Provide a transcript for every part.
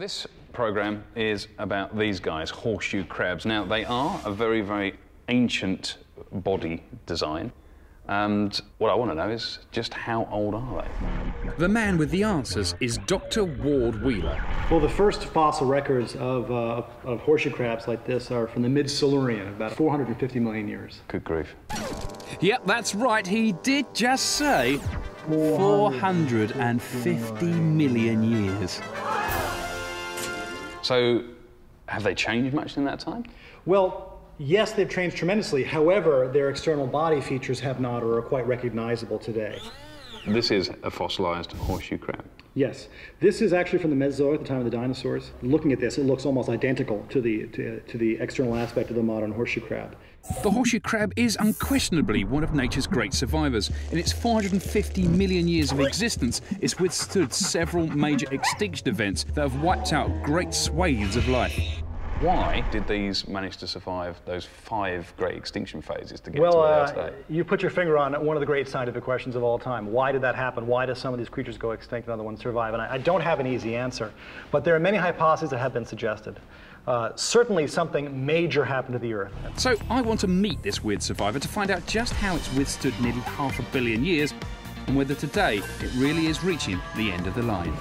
This program is about these guys, horseshoe crabs. Now, they are a very, very ancient body design. And what I want to know is just how old are they? The man with the answers is Dr. Ward Wheeler. Well, the first fossil records of, uh, of horseshoe crabs like this are from the mid-Silurian, about 450 million years. Good grief. Yep, that's right. He did just say 450 million years. So, have they changed much in that time? Well, yes, they've changed tremendously. However, their external body features have not or are quite recognizable today. This is a fossilized horseshoe crab. Yes, this is actually from the Mesozoic, the time of the dinosaurs. Looking at this, it looks almost identical to the, to, to the external aspect of the modern horseshoe crab. The horseshoe crab is unquestionably one of nature's great survivors. In its 450 million years of existence, it's withstood several major extinction events that have wiped out great swathes of life. Why did these manage to survive those five great extinction phases to get well, to where uh, they are today? you put your finger on one of the great scientific questions of all time. Why did that happen? Why do some of these creatures go extinct and other ones survive? And I, I don't have an easy answer, but there are many hypotheses that have been suggested. Uh, certainly something major happened to the Earth. So I want to meet this weird survivor to find out just how it's withstood nearly half a billion years and whether today it really is reaching the end of the line.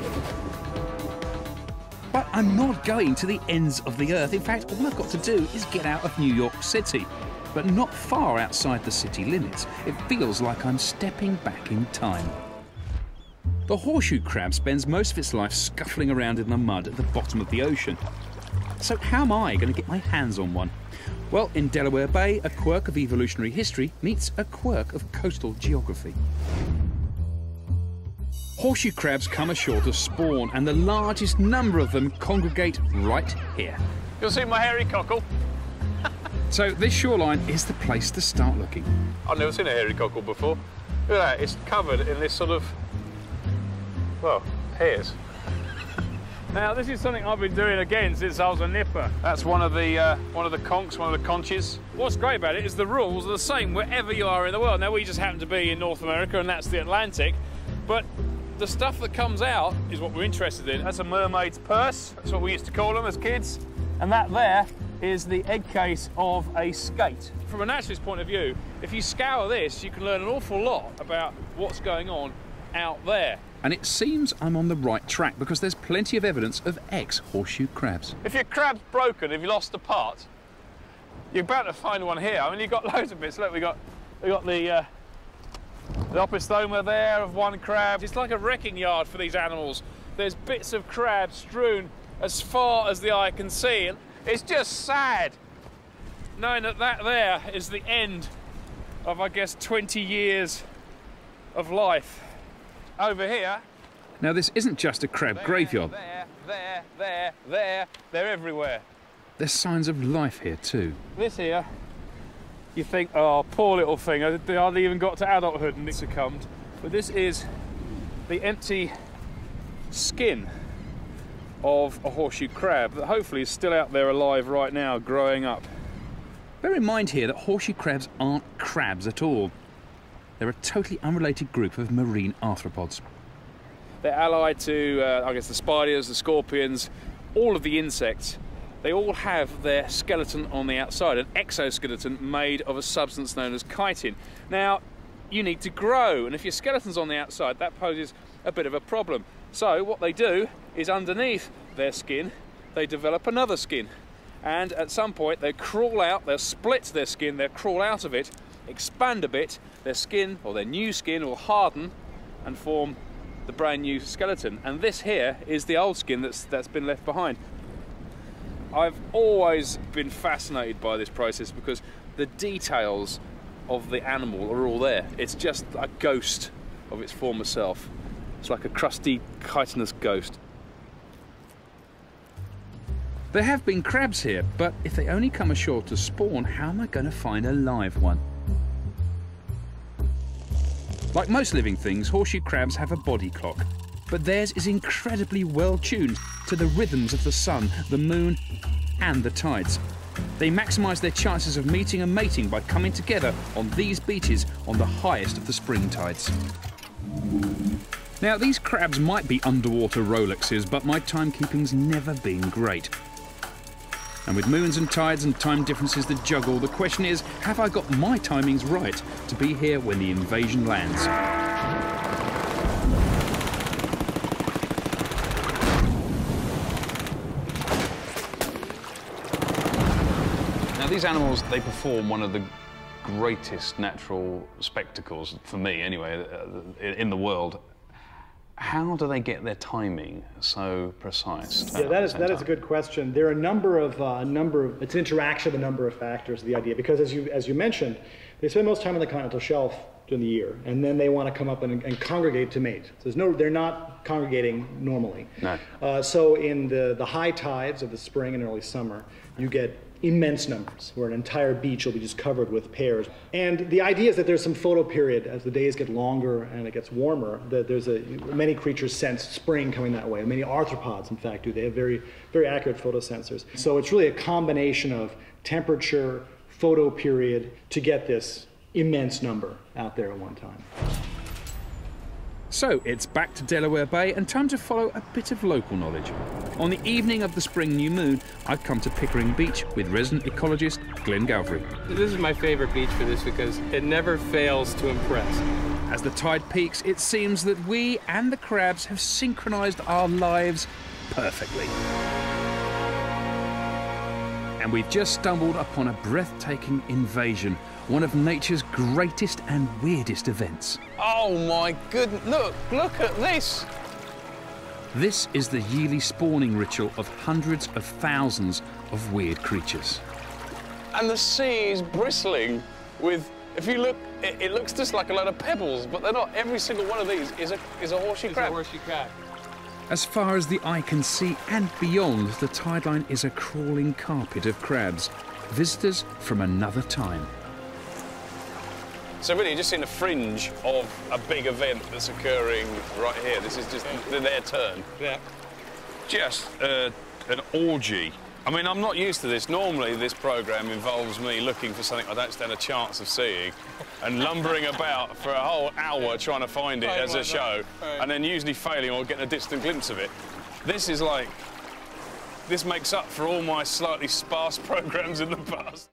But I'm not going to the ends of the earth. In fact, all I've got to do is get out of New York City. But not far outside the city limits, it feels like I'm stepping back in time. The horseshoe crab spends most of its life scuffling around in the mud at the bottom of the ocean. So, how am I going to get my hands on one? Well, in Delaware Bay, a quirk of evolutionary history meets a quirk of coastal geography. Horseshoe crabs come ashore to spawn, and the largest number of them congregate right here. You'll see my hairy cockle. So, this shoreline is the place to start looking. I've never seen a hairy cockle before. Look at that, it's covered in this sort of, well, hairs. Now, this is something I've been doing again since I was a nipper. That's one of the uh, one of the conchs, one of the conches. What's great about it is the rules are the same wherever you are in the world. Now, we just happen to be in North America, and that's the Atlantic, but the stuff that comes out is what we're interested in. That's a mermaid's purse. That's what we used to call them as kids. And that there is the egg case of a skate. From a naturalist point of view, if you scour this, you can learn an awful lot about what's going on out there. And it seems I'm on the right track because there's plenty of evidence of ex horseshoe crabs. If your crab's broken, if you lost a part, you're bound to find one here. I mean, you've got loads of bits. Look, we got we got the uh, the opisthosoma there of one crab. It's like a wrecking yard for these animals. There's bits of crab strewn as far as the eye can see. It's just sad knowing that that there is the end of, I guess, 20 years of life. Over here, Now, this isn't just a crab there, graveyard, there, there, there, there, they're everywhere. there's signs of life here too. This here, you think, oh, poor little thing, they hardly even got to adulthood and it succumbed. But this is the empty skin of a horseshoe crab that hopefully is still out there alive right now, growing up. Bear in mind here that horseshoe crabs aren't crabs at all. They're a totally unrelated group of marine arthropods. They're allied to, uh, I guess, the spiders, the scorpions, all of the insects. They all have their skeleton on the outside, an exoskeleton made of a substance known as chitin. Now, you need to grow, and if your skeleton's on the outside, that poses a bit of a problem. So, what they do is underneath their skin, they develop another skin. And at some point, they crawl out, they'll split their skin, they'll crawl out of it, expand a bit, their skin or their new skin will harden and form the brand new skeleton. And this here is the old skin that's, that's been left behind. I've always been fascinated by this process because the details of the animal are all there. It's just a ghost of its former self. It's like a crusty, chitinous ghost. There have been crabs here, but if they only come ashore to spawn, how am I going to find a live one? Like most living things, horseshoe crabs have a body clock, but theirs is incredibly well tuned to the rhythms of the sun, the moon, and the tides. They maximise their chances of meeting and mating by coming together on these beaches on the highest of the spring tides. Now, these crabs might be underwater Rolexes, but my timekeeping's never been great. And with moons and tides and time differences to juggle, the question is have I got my timings right to be here when the invasion lands? Now, these animals, they perform one of the greatest natural spectacles, for me anyway, uh, in the world. How do they get their timing so precise? Yeah, that is that is a good question. There are a number of uh, a number of it's an interaction of a number of factors. The idea because as you as you mentioned, they spend most time on the continental shelf during the year, and then they want to come up and, and congregate to mate. So there's no they're not congregating normally. No. Uh, so in the the high tides of the spring and early summer, you get immense numbers, where an entire beach will be just covered with pairs. And the idea is that there's some photo period as the days get longer and it gets warmer, that there's a, many creatures sense spring coming that way. Many arthropods, in fact, do. They have very, very accurate photosensors. So it's really a combination of temperature, photo period to get this immense number out there at one time. So it's back to Delaware Bay and time to follow a bit of local knowledge. On the evening of the spring new moon, I've come to Pickering Beach with resident ecologist Glenn Gauvry. This is my favorite beach for this because it never fails to impress. As the tide peaks, it seems that we and the crabs have synchronized our lives perfectly. And we've just stumbled upon a breathtaking invasion, one of nature's greatest and weirdest events. Oh my goodness, look, look at this. This is the yearly spawning ritual of hundreds of thousands of weird creatures. And the sea is bristling with, if you look, it, it looks just like a load of pebbles, but they're not. Every single one of these is a, is a horseshoe It's a horseshoe crab. As far as the eye can see and beyond, the tideline is a crawling carpet of crabs, visitors from another time. So really, you're just in the fringe of a big event that's occurring right here. This is just their turn. Yeah. Just uh, an orgy. I mean, I'm not used to this. Normally, this program involves me looking for something I don't stand a chance of seeing and lumbering about for a whole hour trying to find it Right, as a show right. and then usually failing or getting a distant glimpse of it. This is like, this makes up for all my slightly sparse programs in the past.